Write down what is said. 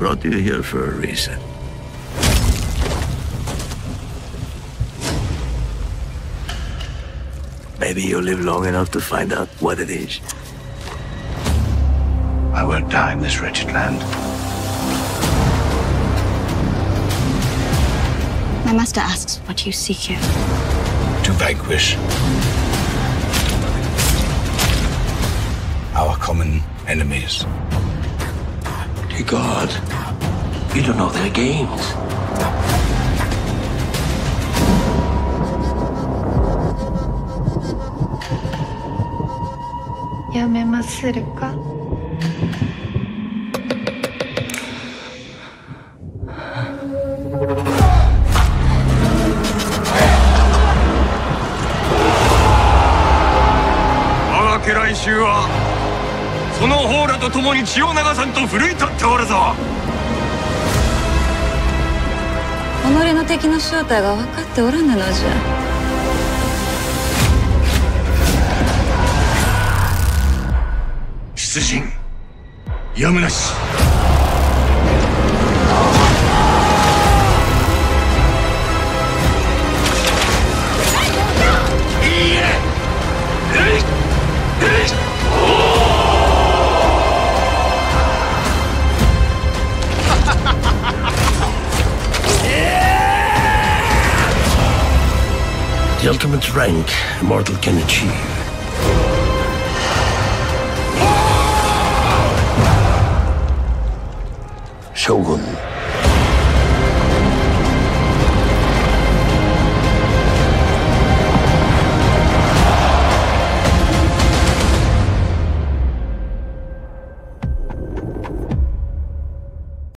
brought you here for a reason. Maybe you'll live long enough to find out what it is. I won't die in this wretched land. My master asks what you seek here. To vanquish common enemies. Dear God, you don't know their games. Yamema はその方らと共に血を流さんと奮い立っておるぞ。己の敵の正体が分かっておらぬのじゃ。出陣。やむなし ultimate rank a mortal can achieve. Shogun.